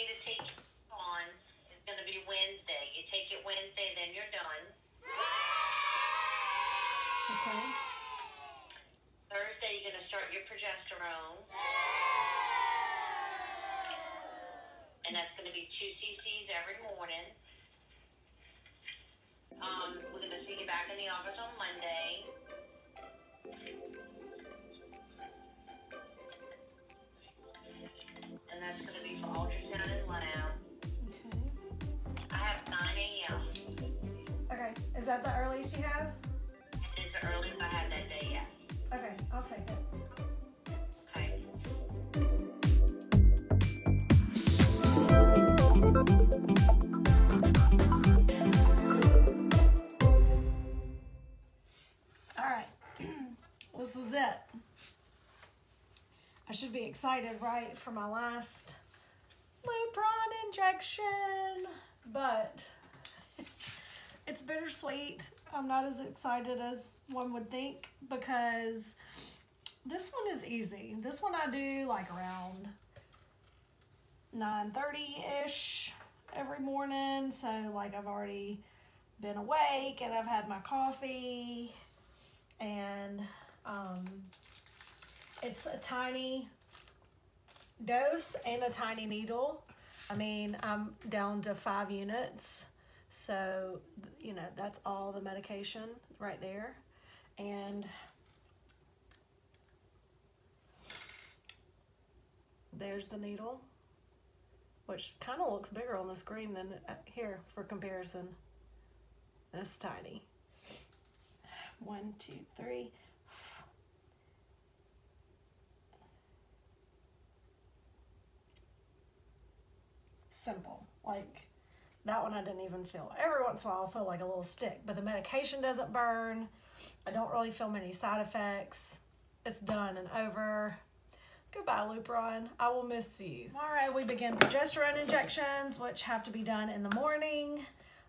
me to take on is going to be Wednesday. You take it Wednesday, then you're done. Okay. Thursday, you're going to start your progesterone. And that's going to be two cc's every morning. Um, we're going to see you back in the office on Monday. And that's going to be for ultrasound and lab. Okay. I have 9 a.m. Okay. Is that the earliest you have? It's the earliest I have that day, yes. Okay, I'll take it. I should be excited, right, for my last Lupron injection, but it's bittersweet. I'm not as excited as one would think because this one is easy. This one I do like around 9:30ish every morning, so like I've already been awake and I've had my coffee and um, it's a tiny dose and a tiny needle. I mean, I'm down to five units, so you know that's all the medication right there, and there's the needle, which kind of looks bigger on the screen than uh, here for comparison. That's tiny. One, two, three. Like that one I didn't even feel. Every once in a while I feel like a little stick, but the medication doesn't burn. I don't really feel many side effects. It's done and over. Goodbye, Lupron. I will miss you. Right, we begin progesterone injections, which have to be done in the morning.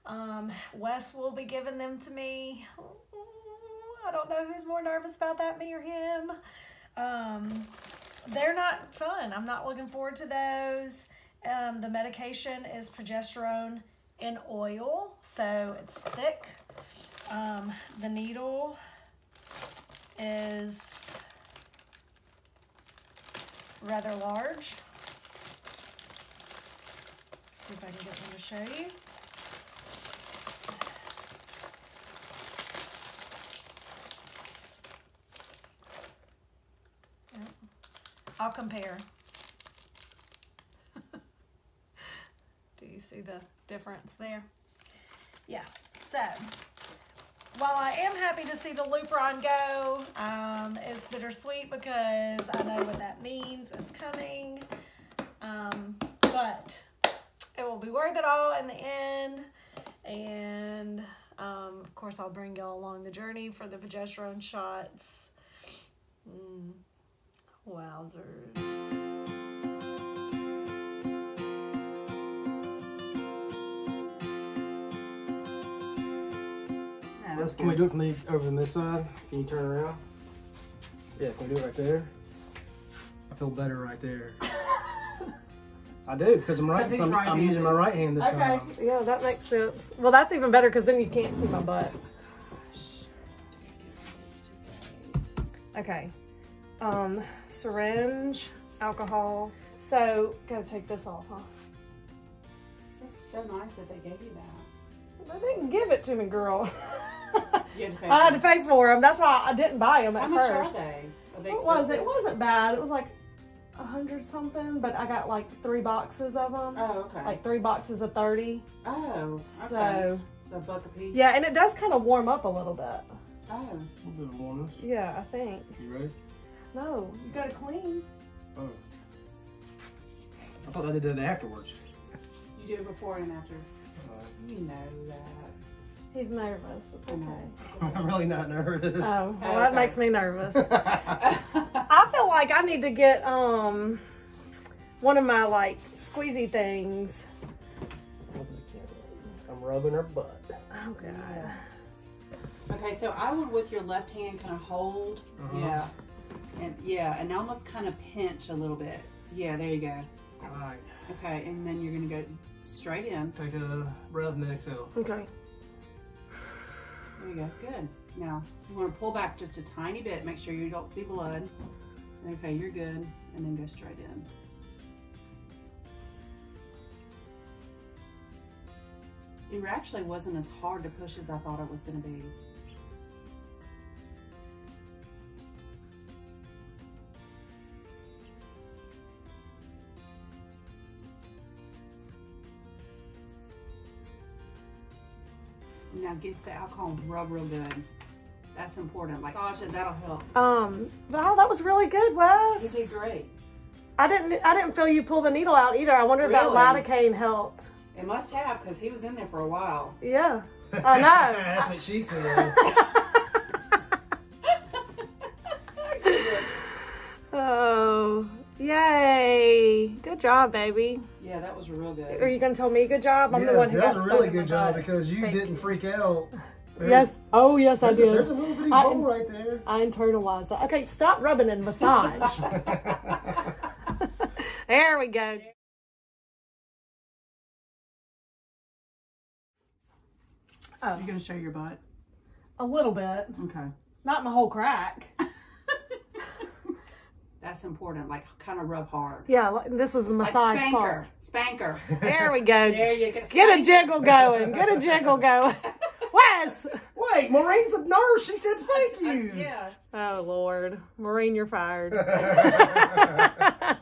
Um, Wes will be giving them to me. I don't know who's more nervous about that, me or him. Um, they're not fun. I'm not looking forward to those. The medication is progesterone in oil, so it's thick. Um, the needle is rather large. See if I can get one to show you. I'll compare. Do you see the difference there? Yeah, so while I am happy to see the Lupron go, um, it's bittersweet because I know what that means is coming. Um, but it will be worth it all in the end. And um, of course, I'll bring y'all along the journey for the progesterone shots. Mm. Wowzers. Let's, can we do it from the over on this side? Can you turn around? Yeah, can we do it right there? I feel better right there. I do because I'm right. 'Cause he's I'm, I'm using my right hand this Okay, time. yeah, that makes sense. Well, that's even better because then you can't see my butt. Okay. Um, syringe, alcohol. So, gotta take this off, huh? This is so nice that they gave you that. They didn't give it to me, girl. You had to pay I had to pay for them. That's why I didn't buy them them. at How much first. are they? Are they What was it? It wasn't bad. It was like a hundred something, but I got like three boxes of them. Oh, okay. Like three boxes of 30. oh, okay. So, So a buck a piece. yeah, and it does kind of warm up a little bit. Oh. A little bit of warmness. Yeah, I think. You ready? No, you gotta clean. Oh. I thought I did that afterwards. You do it before and after. Uh, You know that. He's nervous. It's I okay. know. I'm really not nervous. Oh, well, Oh, that makes me nervous. I feel like I need to get um one of my like squeezy things. I'm rubbing her butt. Oh god. Okay, so I would with your left hand kind of hold. Uh-huh. Yeah. And yeah, and almost kind of pinch a little bit. Yeah, there you go. All right. Okay, and then you're gonna go straight in. Take a breath and exhale. Okay. There you go. Good. Now you want to pull back just a tiny bit. Make sure you don't see blood. Okay, you're good. And then go straight in. It actually wasn't as hard to push as I thought it was going to be. Now get the alcohol and rub real good. That's important. Like massage that'll help. Um, wow, that was really good, You Wes. did great. I didn't, I didn't feel you pull the needle out either. I wonder if Really? that lidocaine helped. It must have because he was in there for a while. Yeah, I know. That's what she said. job, baby. Yeah, that was real good. Are you gonna tell me good job? I'm the one who that got was a really good job butt. because you Thank didn't freak out. Yes. Oh, yes, I There's a, did. there's a little bitty I- hole right there. I internalized that. Okay, stop rubbing and massage. there we go. You're gonna show your butt. A little bit, Okay. not my whole crack. That's important. Like kind of rub hard. Yeah, this is the Like massage spank part. her. Spank her. There we go. There you go. Get a jiggle going. Get a jiggle going. Wes. Wait, Maureen's a nurse. She said thank you. Yeah. Oh Lord, Maureen, you're fired.